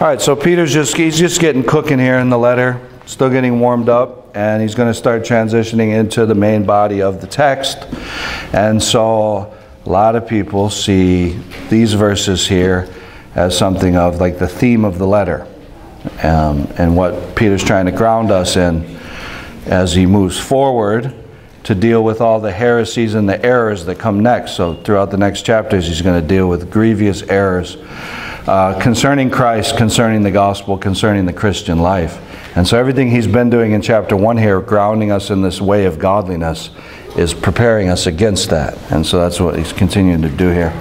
All right, so Peter's just he's just getting cooking here in the letter, still getting warmed up, and he's going to start transitioning into the main body of the text. And so a lot of people see these verses here as something of like the theme of the letter, um, and what Peter's trying to ground us in as he moves forward to deal with all the heresies and the errors that come next. So throughout the next chapters, he's going to deal with grievous errors uh, concerning Christ, concerning the gospel, concerning the Christian life. And so everything he's been doing in chapter 1 here, grounding us in this way of godliness, is preparing us against that. And so that's what he's continuing to do here.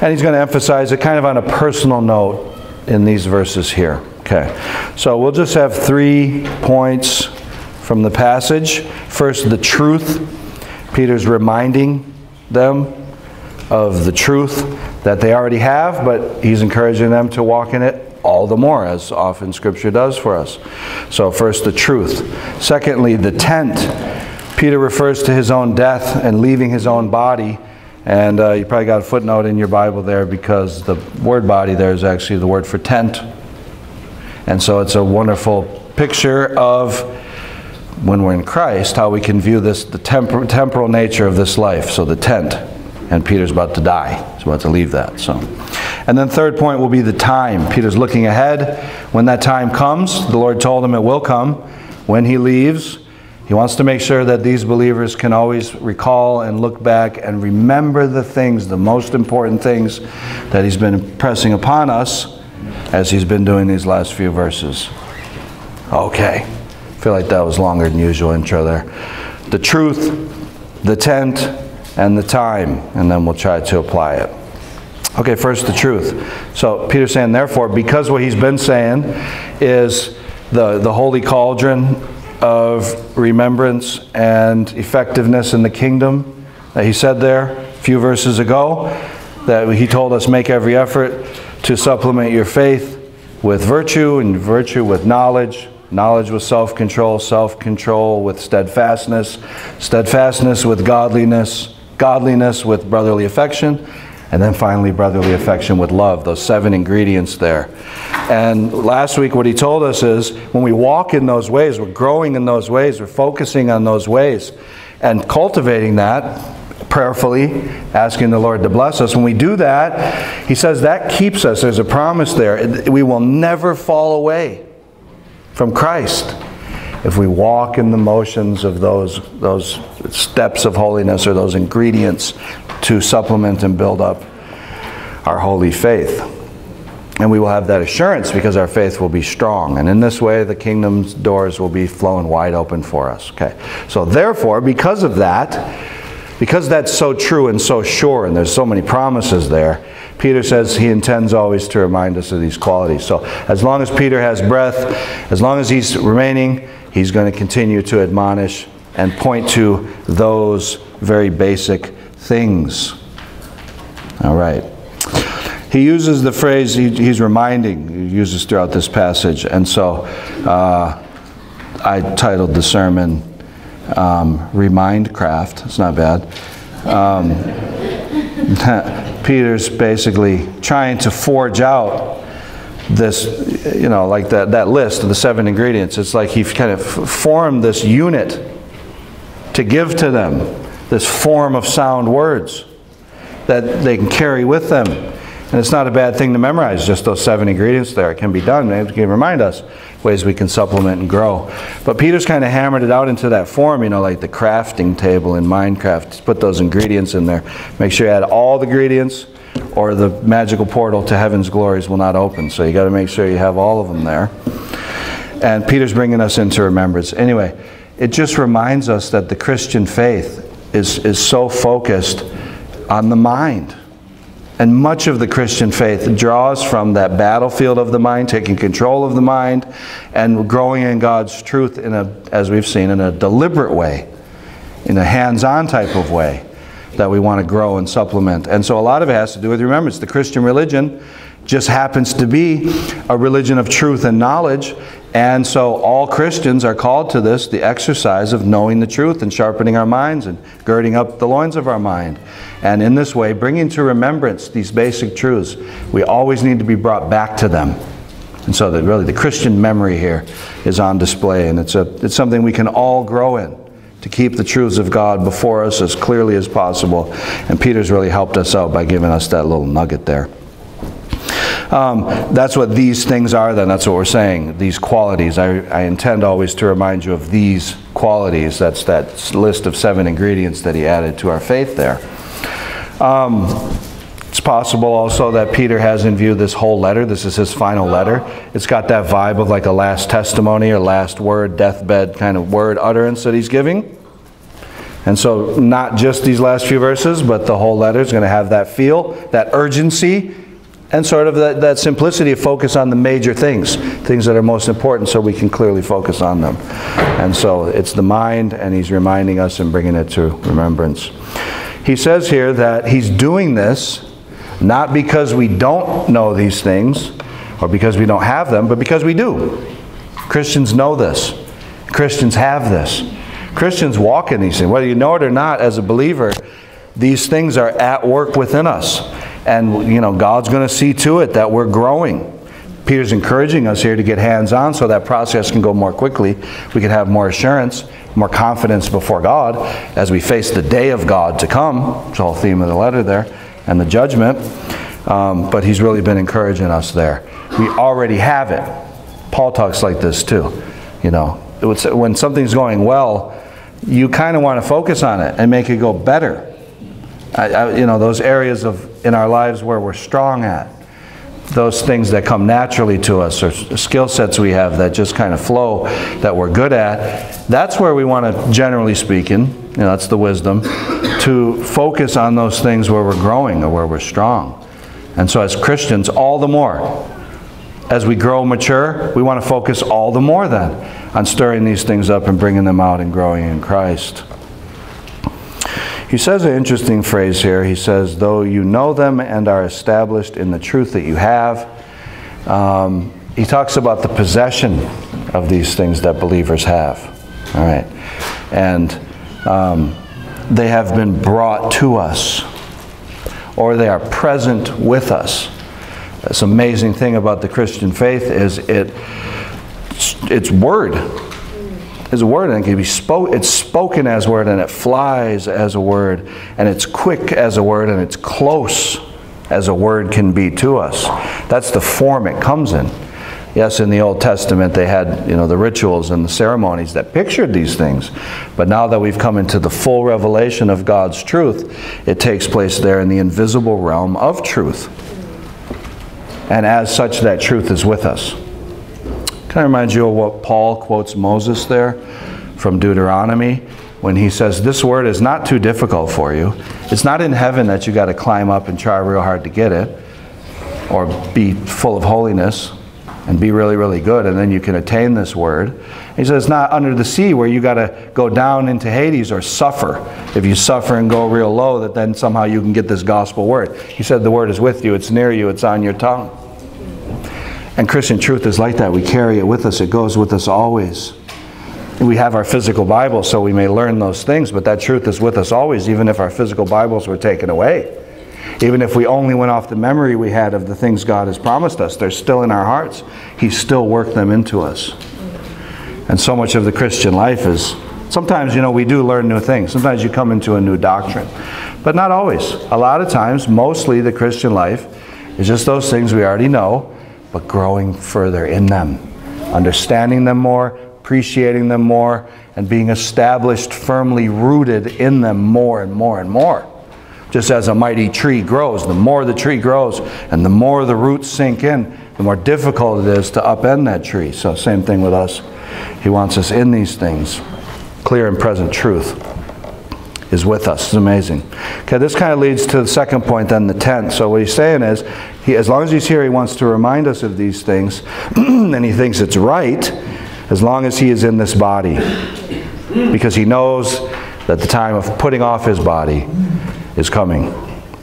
And he's going to emphasize it kind of on a personal note in these verses here. Okay. So we'll just have three points from the passage. First, the truth. Peter's reminding them of the truth that they already have, but he's encouraging them to walk in it all the more, as often Scripture does for us. So, first, the truth. Secondly, the tent. Peter refers to his own death and leaving his own body. And uh, you probably got a footnote in your Bible there because the word body there is actually the word for tent. And so it's a wonderful picture of when we're in Christ, how we can view this, the tempor temporal nature of this life. So the tent, and Peter's about to die. He's about to leave that. So, and then third point will be the time. Peter's looking ahead. When that time comes, the Lord told him it will come. When he leaves, he wants to make sure that these believers can always recall and look back and remember the things, the most important things that he's been impressing upon us as he's been doing these last few verses. Okay feel like that was longer than usual intro there. The truth, the tent, and the time, and then we'll try to apply it. Okay, first the truth. So Peter's saying, therefore, because what he's been saying is the, the holy cauldron of remembrance and effectiveness in the kingdom that he said there a few verses ago, that he told us make every effort to supplement your faith with virtue and virtue with knowledge knowledge with self control, self control with steadfastness, steadfastness with godliness, godliness with brotherly affection, and then finally brotherly affection with love. Those seven ingredients there. And last week, what he told us is when we walk in those ways, we're growing in those ways, we're focusing on those ways, and cultivating that prayerfully, asking the Lord to bless us. When we do that, he says that keeps us. There's a promise there. We will never fall away from Christ. If we walk in the motions of those, those steps of holiness or those ingredients to supplement and build up our holy faith. And we will have that assurance because our faith will be strong. And in this way, the kingdom's doors will be flowing wide open for us. Okay. So, therefore, because of that, because that's so true and so sure, and there's so many promises there, Peter says he intends always to remind us of these qualities. So, as long as Peter has breath, as long as he's remaining, he's going to continue to admonish and point to those very basic things. All right. He uses the phrase, he, he's reminding, he uses throughout this passage. And so uh, I titled the sermon, um, Remindcraft. It's not bad. Um, Peter's basically trying to forge out this, you know, like that, that list of the seven ingredients. It's like he kind of formed this unit to give to them, this form of sound words that they can carry with them. And it's not a bad thing to memorize just those seven ingredients there. It can be done. It can remind us ways we can supplement and grow. But Peter's kind of hammered it out into that form, you know, like the crafting table in Minecraft. Just put those ingredients in there. Make sure you add all the ingredients or the magical portal to heaven's glories will not open. So you got to make sure you have all of them there. And Peter's bringing us into remembrance. Anyway, it just reminds us that the Christian faith is, is so focused on the mind and much of the Christian faith draws from that battlefield of the mind, taking control of the mind, and growing in God's truth in a, as we've seen, in a deliberate way, in a hands-on type of way that we want to grow and supplement. And so a lot of it has to do with remembrance. The Christian religion just happens to be a religion of truth and knowledge. And so all Christians are called to this, the exercise of knowing the truth and sharpening our minds and girding up the loins of our mind. And in this way, bringing to remembrance these basic truths. We always need to be brought back to them. And so, that really, the Christian memory here is on display, and it's, a, it's something we can all grow in to keep the truths of God before us as clearly as possible. And Peter's really helped us out by giving us that little nugget there. Um, that's what these things are, then. That's what we're saying. These qualities. I, I intend always to remind you of these qualities. That's that list of seven ingredients that he added to our faith there. Um, it's possible also that Peter has in view this whole letter. This is his final letter. It's got that vibe of like a last testimony or last word, deathbed kind of word utterance that he's giving. And so, not just these last few verses, but the whole letter is going to have that feel, that urgency, and sort of that, that simplicity of focus on the major things, things that are most important, so we can clearly focus on them. And so, it's the mind, and he's reminding us and bringing it to remembrance. He says here that he's doing this not because we don't know these things or because we don't have them, but because we do. Christians know this. Christians have this. Christians walk in these things. Whether you know it or not, as a believer, these things are at work within us. And, you know, God's going to see to it that we're growing. Peter's encouraging us here to get hands on so that process can go more quickly. We can have more assurance, more confidence before God as we face the day of God to come. It's whole theme of the letter there and the judgment. Um, but he's really been encouraging us there. We already have it. Paul talks like this too. You know, when something's going well, you kind of want to focus on it and make it go better. I, I, you know, those areas of in our lives where we're strong at, those things that come naturally to us, or skill sets we have that just kind of flow, that we're good at. That's where we want to, generally speaking, you know, that's the wisdom, to focus on those things where we're growing or where we're strong. And so, as Christians, all the more, as we grow mature, we want to focus all the more then on stirring these things up and bringing them out and growing in Christ. He says an interesting phrase here. He says, Though you know them and are established in the truth that you have, um, he talks about the possession of these things that believers have. All right. And um, they have been brought to us or they are present with us. This amazing thing about the Christian faith is it it's word. A word and can be spoke it's spoken as word and it flies as a word and it's quick as a word and it's close as a word can be to us. That's the form it comes in. Yes, in the Old Testament they had, you know, the rituals and the ceremonies that pictured these things. But now that we've come into the full revelation of God's truth, it takes place there in the invisible realm of truth. And as such, that truth is with us. Can I remind you of what Paul quotes Moses there from Deuteronomy when he says, This word is not too difficult for you. It's not in heaven that you got to climb up and try real hard to get it or be full of holiness and be really, really good, and then you can attain this word. He says, It's not under the sea where you got to go down into Hades or suffer. If you suffer and go real low, that then somehow you can get this gospel word. He said, the word is with you, it's near you, it's on your tongue. And Christian truth is like that. We carry it with us, it goes with us always. We have our physical Bible so we may learn those things, but that truth is with us always, even if our physical Bibles were taken away. Even if we only went off the memory we had of the things God has promised us, they're still in our hearts. He's still worked them into us. And so much of the Christian life is sometimes, you know, we do learn new things. Sometimes you come into a new doctrine, but not always. A lot of times, mostly the Christian life is just those things we already know, but growing further in them, understanding them more, appreciating them more, and being established firmly rooted in them more and more and more just as a mighty tree grows. The more the tree grows and the more the roots sink in, the more difficult it is to upend that tree. So, same thing with us. He wants us in these things. Clear and present truth is with us. It's amazing. Okay, this kind of leads to the second point, then the tenth. So, what he's saying is, he, as long as he's here, he wants to remind us of these things, and he thinks it's right as long as he is in this body. Because he knows that the time of putting off his body is coming,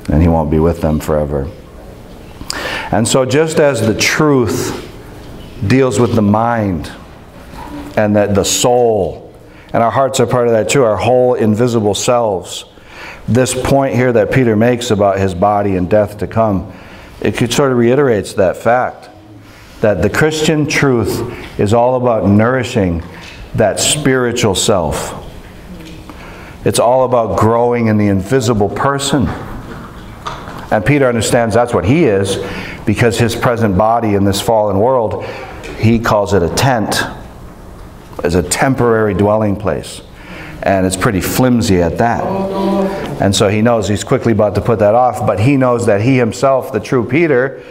and he won't be with them forever. And so, just as the truth deals with the mind and that the soul, and our hearts are part of that too, our whole invisible selves, this point here that Peter makes about his body and death to come, it sort of reiterates that fact. that the Christian truth is all about nourishing that spiritual self. It's all about growing in the invisible person. And Peter understands that's what he is because his present body in this fallen world, he calls it a tent, as a temporary dwelling place. And it's pretty flimsy at that. And so he knows he's quickly about to put that off, but he knows that he himself, the true Peter,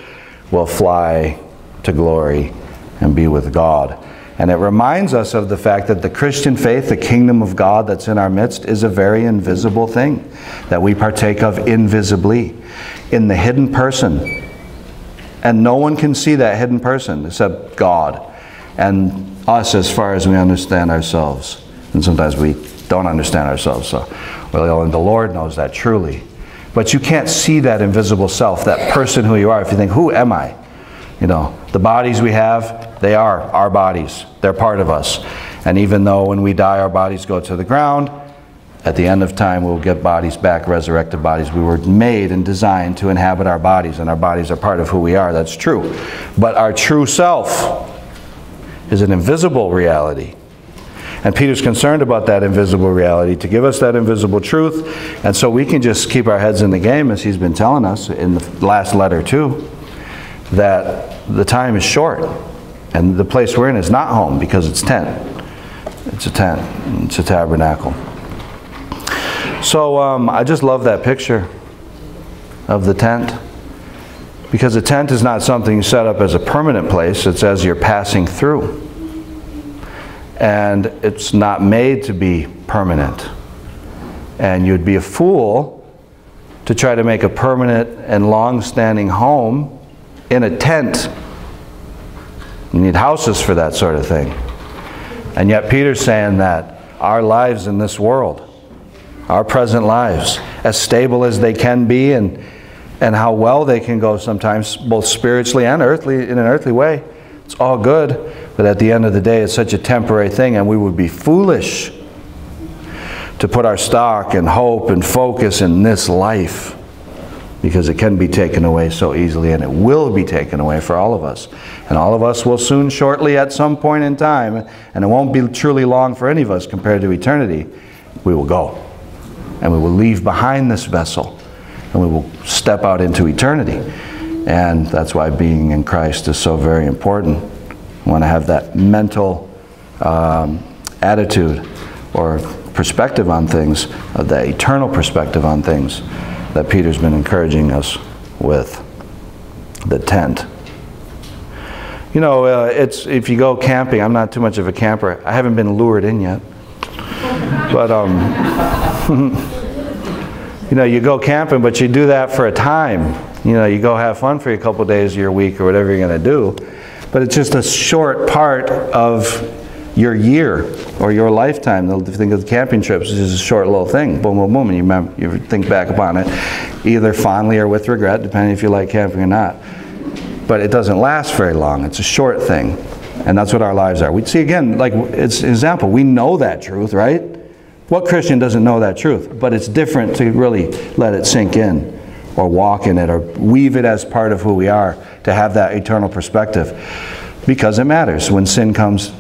will fly to glory and be with God. And it reminds us of the fact that the Christian faith, the kingdom of God that's in our midst, is a very invisible thing that we partake of invisibly in the hidden person. And no one can see that hidden person except God and us as far as we understand ourselves. And sometimes we don't understand ourselves. So, well, and the Lord knows that truly. But you can't see that invisible self, that person who you are, if you think, who am I? You know, the bodies we have, they are our bodies. They're part of us. And even though when we die, our bodies go to the ground, at the end of time, we'll get bodies back, resurrected bodies. We were made and designed to inhabit our bodies, and our bodies are part of who we are. That's true. But our true self is an invisible reality. And Peter's concerned about that invisible reality to give us that invisible truth. And so we can just keep our heads in the game, as he's been telling us in the last letter, too that the time is short and the place we're in is not home because it's tent. It's a tent. It's a tabernacle. So um, I just love that picture of the tent because a tent is not something you set up as a permanent place. It's as you're passing through. And it's not made to be permanent. And you'd be a fool to try to make a permanent and long-standing home in a tent. You need houses for that sort of thing. And yet Peter's saying that our lives in this world, our present lives, as stable as they can be and, and how well they can go sometimes, both spiritually and earthly, in an earthly way, it's all good. But at the end of the day, it's such a temporary thing, and we would be foolish to put our stock and hope and focus in this life because it can be taken away so easily and it will be taken away for all of us. And all of us will soon, shortly, at some point in time, and it won't be truly long for any of us compared to eternity, we will go. And we will leave behind this vessel and we will step out into eternity. And that's why being in Christ is so very important. We want to have that mental um, attitude or perspective on things, of that eternal perspective on things that Peter's been encouraging us with the tent. You know, uh, it's if you go camping. I'm not too much of a camper. I haven't been lured in yet, but um, you know, you go camping, but you do that for a time. You know, you go have fun for a couple days, of your week, or whatever you're going to do. But it's just a short part of your year or your lifetime. Think of the camping trips as a short little thing. Boom, boom, boom, and you, remember, you think back upon it either fondly or with regret, depending if you like camping or not. But it doesn't last very long. It's a short thing. And that's what our lives are. We see again, like it's an example, we know that truth, right? What Christian doesn't know that truth? But it's different to really let it sink in or walk in it or weave it as part of who we are to have that eternal perspective because it matters when sin comes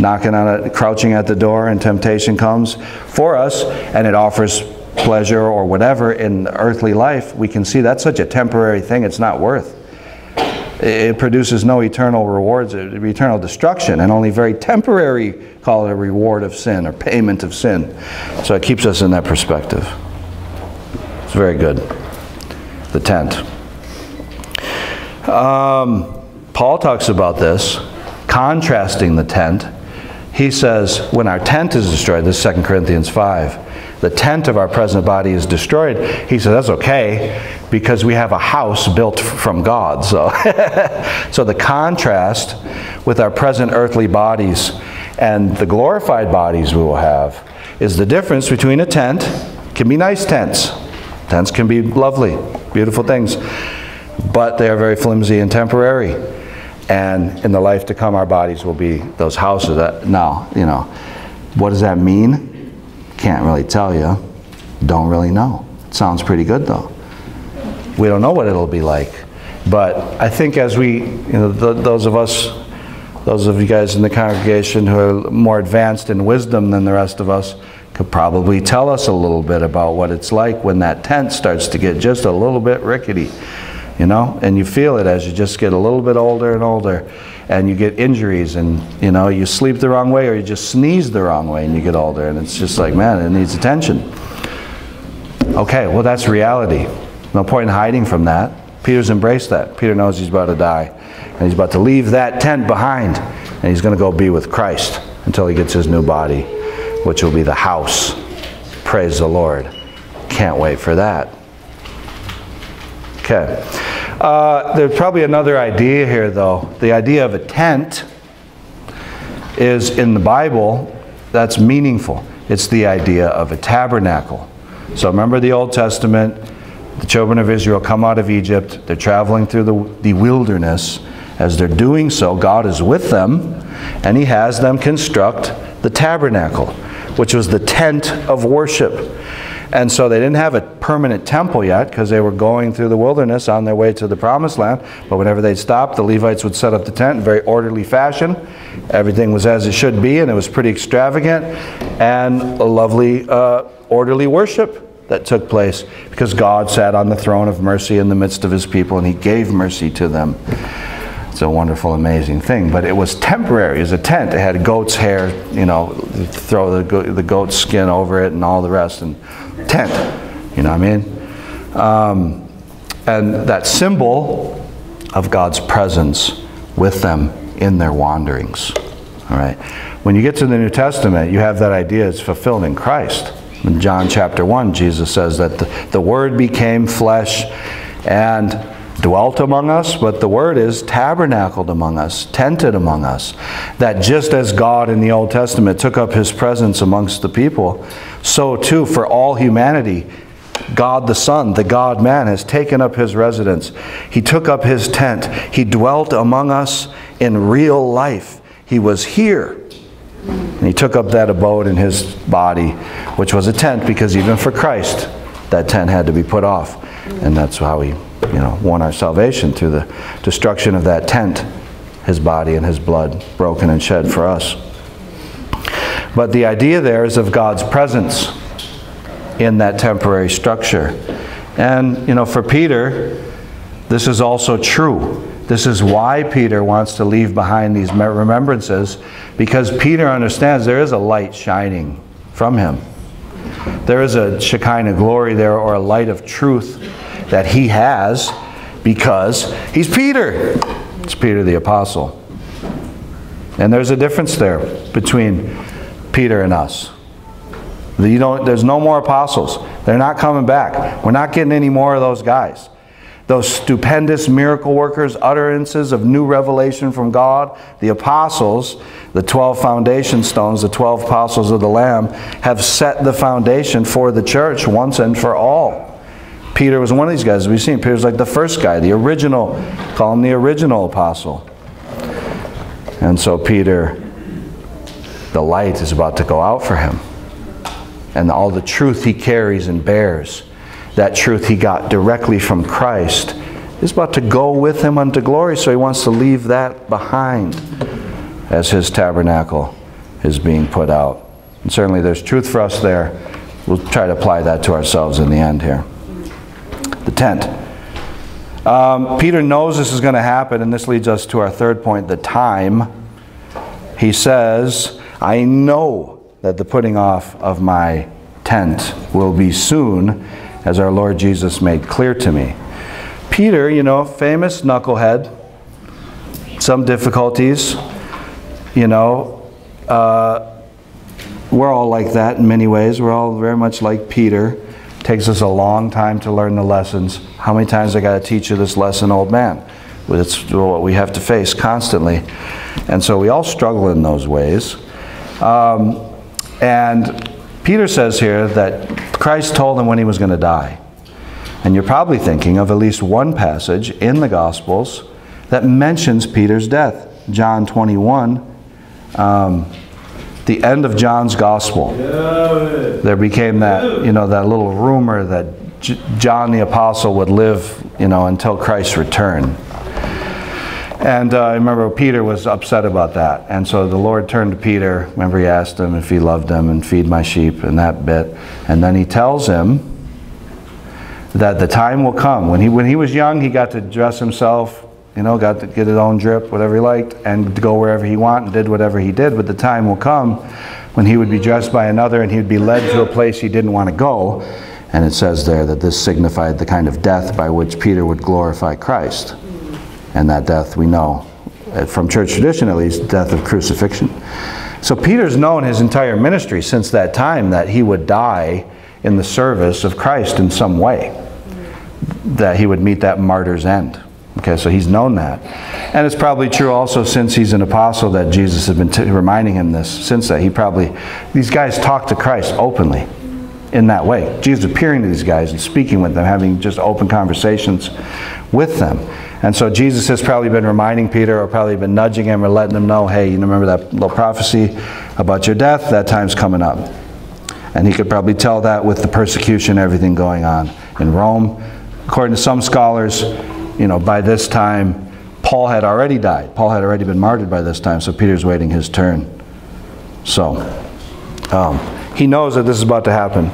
knocking on it, crouching at the door, and temptation comes for us, and it offers pleasure or whatever in earthly life, we can see that's such a temporary thing, it's not worth. It produces no eternal rewards, eternal destruction, and only very temporary, call it a reward of sin or payment of sin. So it keeps us in that perspective. It's very good. The tent. Um, Paul talks about this, contrasting the tent he says, when our tent is destroyed, this is 2 Corinthians 5, the tent of our present body is destroyed. He says, that's okay because we have a house built from God. So, so the contrast with our present earthly bodies and the glorified bodies we will have is the difference between a tent, can be nice tents. Tents can be lovely, beautiful things, but they are very flimsy and temporary and in the life to come our bodies will be those houses that now you know what does that mean can't really tell you. Don't really know. It sounds pretty good though. We don't know what it'll be like. But I think as we, you know, th- those of us, those of you guys in the congregation who are more advanced in wisdom than the rest of us, could probably tell us a little bit about what it's like when that tent starts to get just a little bit rickety, you know, and you feel it as you just get a little bit older and older and you get injuries and, you know, you sleep the wrong way or you just sneeze the wrong way and you get older and it's just like, man, it needs attention. Okay, well, that's reality. No point in hiding from that. Peter's embraced that. Peter knows he's about to die and he's about to leave that tent behind and he's going to go be with Christ until he gets his new body which will be the house. Praise the Lord. Can't wait for that. Okay. Uh, there's probably another idea here, though. The idea of a tent is in the Bible, that's meaningful. It's the idea of a tabernacle. So remember the Old Testament, the children of Israel come out of Egypt, they're traveling through the, the wilderness. As they're doing so, God is with them, and He has them construct the tabernacle which was the tent of worship. And so they didn't have a permanent temple yet because they were going through the wilderness on their way to the promised land. But whenever they'd stop, the Levites would set up the tent in very orderly fashion. Everything was as it should be, and it was pretty extravagant and a lovely, uh, orderly worship that took place because God sat on the throne of mercy in the midst of his people and he gave mercy to them. It's a wonderful, amazing thing. But it was temporary. It was a tent. It had goat's hair, you know, throw the, the goat's skin over it and all the rest. And tent, you know what I mean? Um, and that symbol of God's presence with them in their wanderings. All right. When you get to the New Testament, you have that idea it's fulfilled in Christ. In John chapter 1, Jesus says that the, the Word became flesh and dwelt among us, but the word is tabernacled among us, tented among us. That just as God in the Old Testament took up his presence amongst the people, so too for all humanity, God the Son, the God man, has taken up his residence. He took up his tent. He dwelt among us in real life. He was here. And he took up that abode in his body, which was a tent, because even for Christ, that tent had to be put off. And that's how he you know, won our salvation through the destruction of that tent, his body and his blood broken and shed for us. But the idea there is of God's presence in that temporary structure. And, you know, for Peter, this is also true. This is why Peter wants to leave behind these remembrances, because Peter understands there is a light shining from him. There is a Shekinah glory there, or a light of truth that he has because he's Peter. It's Peter the Apostle. And there's a difference there between Peter and us. You don't, there's no more apostles. They're not coming back. We're not getting any more of those guys. Those stupendous miracle workers, utterances of new revelation from God, the apostles, the 12 foundation stones, the 12 apostles of the Lamb, have set the foundation for the church once and for all. Peter was one of these guys. We've seen Peter's like the first guy, the original, call him the original apostle. And so Peter, the light is about to go out for him. And all the truth he carries and bears, that truth he got directly from Christ, is about to go with him unto glory. So he wants to leave that behind as his tabernacle is being put out. And certainly there's truth for us there. We'll try to apply that to ourselves in the end here the tent. Um, Peter knows this is going to happen, and this leads us to our third point the time. He says, I know that the putting off of my tent will be soon, as our Lord Jesus made clear to me. Peter, you know, famous knucklehead, some difficulties, you know. Uh, we're all like that in many ways. We're all very much like Peter. Takes us a long time to learn the lessons. How many times I got to teach you this lesson, old man? It's what we have to face constantly. And so we all struggle in those ways. Um, and Peter says here that Christ told him when he was going to die. And you're probably thinking of at least one passage in the Gospels that mentions Peter's death. John 21. Um, the end of John's gospel, there became that, you know, that little rumor that J- John the Apostle would live, you know, until Christ's return. And uh, I remember Peter was upset about that. And so the Lord turned to Peter. Remember, he asked him if he loved him and feed my sheep and that bit. And then he tells him that the time will come. When he, when he was young, he got to dress himself, you know, got to get his own drip, whatever he liked, and go wherever he wanted and did whatever he did. But the time will come when he would be dressed by another and he would be led to a place he didn't want to go. And it says there that this signified the kind of death by which Peter would glorify Christ. And that death we know, uh, from church tradition at least, death of crucifixion. So Peter's known his entire ministry since that time that he would die in the service of Christ in some way, that he would meet that martyr's end. Okay, so he's known that. And it's probably true also since he's an apostle that Jesus has been reminding him this since that. He probably, these guys talk to Christ openly in that way. Jesus appearing to these guys and speaking with them, having just open conversations with them. And so Jesus has probably been reminding Peter or probably been nudging him or letting him know, hey, you remember that little prophecy about your death? That time's coming up. And he could probably tell that with the persecution, everything going on in Rome. According to some scholars, you know, by this time, Paul had already died. Paul had already been martyred by this time, so Peter's waiting his turn. So, um, he knows that this is about to happen.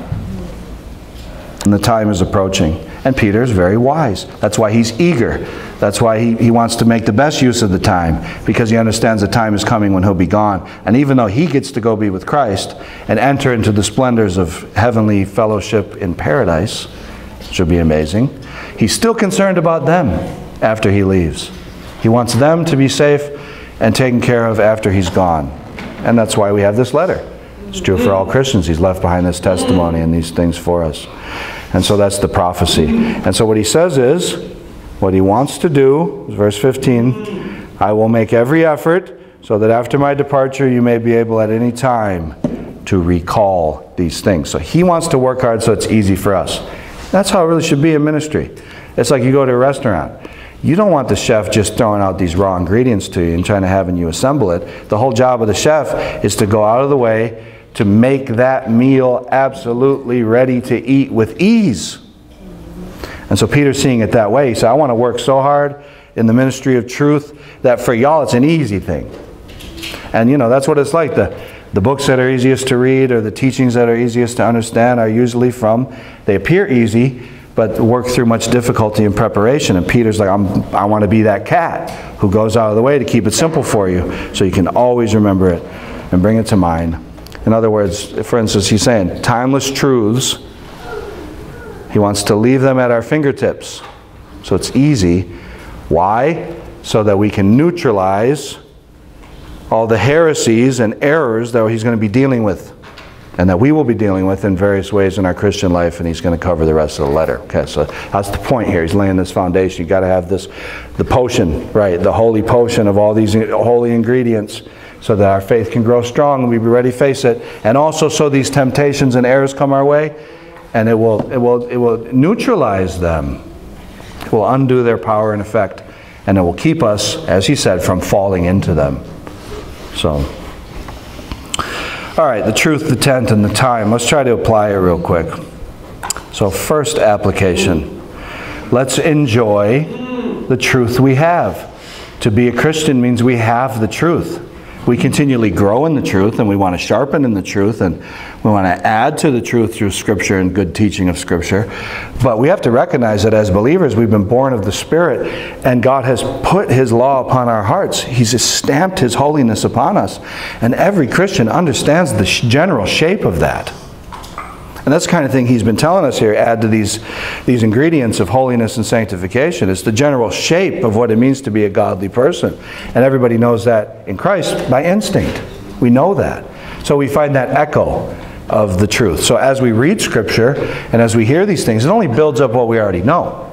And the time is approaching. And Peter is very wise. That's why he's eager. That's why he, he wants to make the best use of the time, because he understands the time is coming when he'll be gone. And even though he gets to go be with Christ and enter into the splendors of heavenly fellowship in paradise, will be amazing, he's still concerned about them after he leaves. He wants them to be safe and taken care of after he's gone. And that's why we have this letter. It's true for all Christians. He's left behind this testimony and these things for us. And so that's the prophecy. And so what he says is, what he wants to do, verse 15, I will make every effort so that after my departure you may be able at any time to recall these things. So he wants to work hard so it's easy for us. That's how it really should be in ministry. It's like you go to a restaurant. You don't want the chef just throwing out these raw ingredients to you and trying to having you assemble it. The whole job of the chef is to go out of the way to make that meal absolutely ready to eat with ease. And so Peter's seeing it that way. He said, I want to work so hard in the ministry of truth that for y'all it's an easy thing. And you know, that's what it's like. The, the books that are easiest to read or the teachings that are easiest to understand are usually from, they appear easy, but work through much difficulty in preparation. And Peter's like, I'm, I want to be that cat who goes out of the way to keep it simple for you so you can always remember it and bring it to mind. In other words, for instance, he's saying timeless truths. He wants to leave them at our fingertips. So it's easy. Why? So that we can neutralize all the heresies and errors that he's going to be dealing with and that we will be dealing with in various ways in our Christian life, and he's going to cover the rest of the letter. Okay, so that's the point here. He's laying this foundation. You've got to have this, the potion, right, the holy potion of all these holy ingredients so that our faith can grow strong and we be ready to face it. And also so these temptations and errors come our way, and it will, it will, it will neutralize them. It will undo their power and effect, and it will keep us, as he said, from falling into them. So, all right, the truth, the tent, and the time. Let's try to apply it real quick. So, first application. Let's enjoy the truth we have. To be a Christian means we have the truth. We continually grow in the truth and we want to sharpen in the truth and we want to add to the truth through Scripture and good teaching of Scripture. But we have to recognize that as believers, we've been born of the Spirit and God has put His law upon our hearts. He's stamped His holiness upon us. And every Christian understands the general shape of that. And that's the kind of thing he's been telling us here. Add to these, these ingredients of holiness and sanctification. It's the general shape of what it means to be a godly person. And everybody knows that in Christ by instinct. We know that. So we find that echo of the truth. So as we read Scripture and as we hear these things, it only builds up what we already know.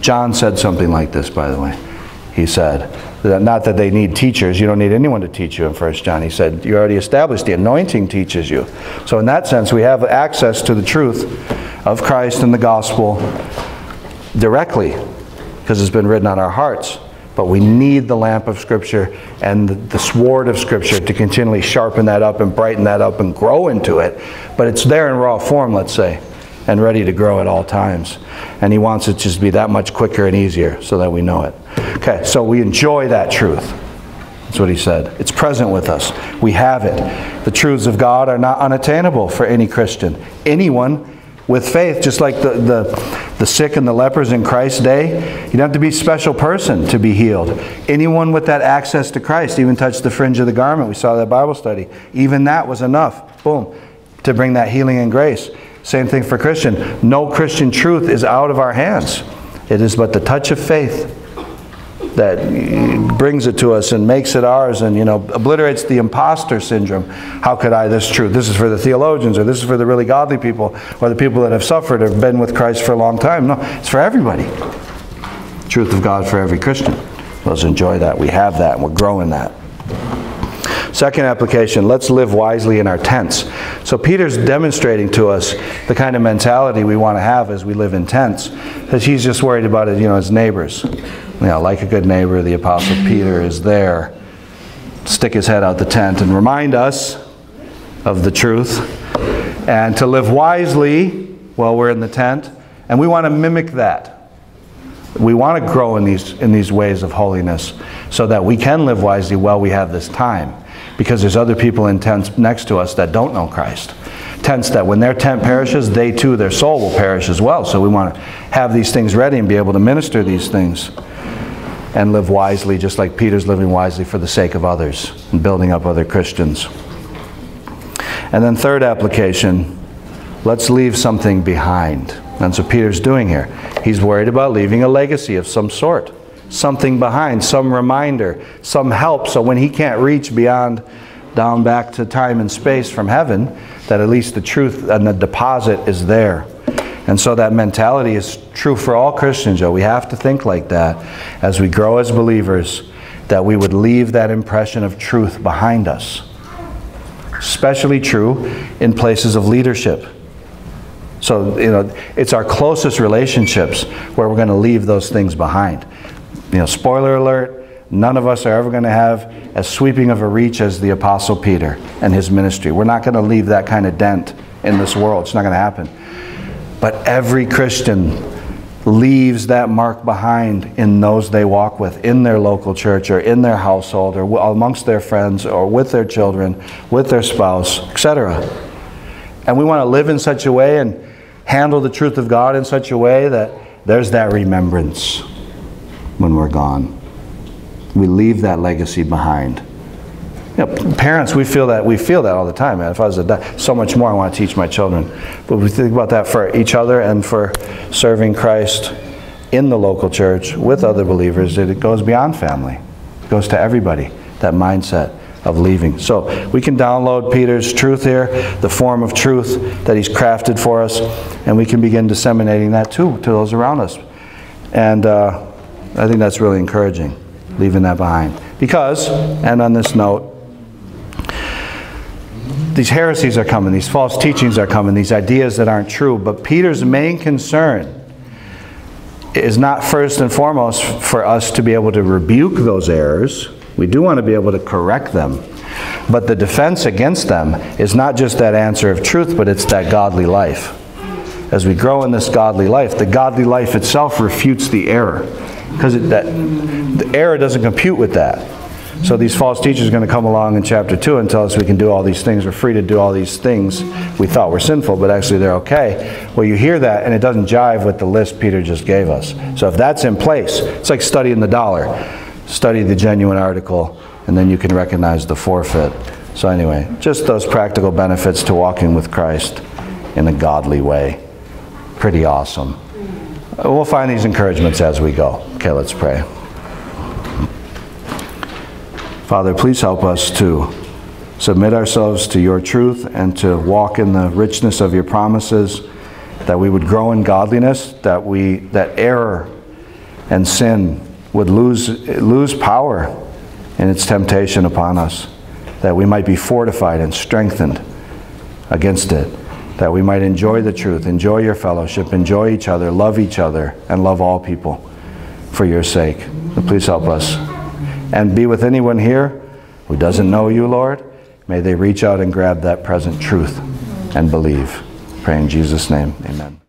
John said something like this, by the way. He said, not that they need teachers. You don't need anyone to teach you in 1 John. He said, you already established the anointing teaches you. So in that sense, we have access to the truth of Christ and the gospel directly because it's been written on our hearts. But we need the lamp of Scripture and the, sword of Scripture to continually sharpen that up and brighten that up and grow into it. But it's there in raw form, let's say. And ready to grow at all times. And He wants it to just be that much quicker and easier so that we know it. Okay, so we enjoy that truth. That's what He said. It's present with us. We have it. The truths of God are not unattainable for any Christian. Anyone with faith, just like the, the, the sick and the lepers in Christ's day, you don't have to be a special person to be healed. Anyone with that access to Christ, even touch the fringe of the garment. We saw that Bible study. Even that was enough, boom, to bring that healing and grace. Same thing for Christian. No Christian truth is out of our hands. It is but the touch of faith that brings it to us and makes it ours and you know obliterates the imposter syndrome. How could i? This truth this is for the theologians or this is for the really godly people or the people that have suffered or been with christ for a long time. No it's for everybody. Truth of god for every christian. Let's enjoy that. We have that. And we're growing that Second application, let's live wisely in our tents. So Peter's demonstrating to us the kind of mentality we want to have as we live in tents, because he's just worried about it, you know, his neighbors. You know, like a good neighbor, the Apostle Peter is there, stick his head out the tent and remind us of the truth, and to live wisely while we're in the tent. And we want to mimic that. We want to grow in these, in these ways of holiness so that we can live wisely while we have this time because there's other people in tents next to us that don't know Christ. Tents that when their tent perishes, they too, their soul will perish as well. So we want to have these things ready and be able to minister these things and live wisely, just like Peter's living wisely for the sake of others and building up other Christians. And then, third application let's leave something behind. That's what Peter's doing here. He's worried about leaving a legacy of some sort something behind, some reminder, some help, so when he can't reach beyond down back to time and space from heaven, that at least the truth and the deposit is there. And so that mentality is true for all Christians, Joe. We have to think like that as we grow as believers, that we would leave that impression of truth behind us. Especially true in places of leadership. So, you know, it's our closest relationships where we're going to leave those things behind you know, spoiler alert, none of us are ever going to have as sweeping of a reach as the Apostle Peter and his ministry. We're not going to leave that kind of dent in this world. It's not going to happen. But every Christian leaves that mark behind in those they walk with, in their local church or in their household or amongst their friends or with their children, with their spouse, etc. And we want to live in such a way and handle the truth of God in such a way that there's that remembrance when we're gone. We leave that legacy behind. You know, parents, we feel that we feel that all the time. Man, if I was a so much more I want to teach my children. But we think about that for each other and for serving Christ in the local church with other believers. That It goes beyond family. It goes to everybody. That mindset of leaving. So we can download Peter's truth here, the form of truth that he's crafted for us, and we can begin disseminating that too to those around us. And uh, I think that's really encouraging, leaving that behind. Because, and on this note, these heresies are coming, these false teachings are coming, these ideas that aren't true. But Peter's main concern is not first and foremost for us to be able to rebuke those errors. We do want to be able to correct them. But the defense against them is not just that answer of truth, but it's that godly life. As we grow in this godly life, the godly life itself refutes the error because that the error doesn't compute with that. So these false teachers are going to come along in chapter 2 and tell us we can do all these things. We're free to do all these things we thought were sinful, but actually they're okay. Well, you hear that and it doesn't jive with the list Peter just gave us. So if that's in place, it's like studying the dollar. Study the genuine article and then you can recognize the forfeit. So anyway, just those practical benefits to walking with Christ in a godly way. Pretty awesome. We'll find these encouragements as we go. Okay, let's pray. Father, please help us to submit ourselves to your truth and to walk in the richness of your promises, that we would grow in godliness, that we that error and sin would lose lose power in its temptation upon us, that we might be fortified and strengthened against it that we might enjoy the truth, enjoy your fellowship, enjoy each other, love each other, and love all people for your sake. So please help us. And be with anyone here who doesn't know you, Lord. May they reach out and grab that present truth and believe. Pray in Jesus' name. Amen.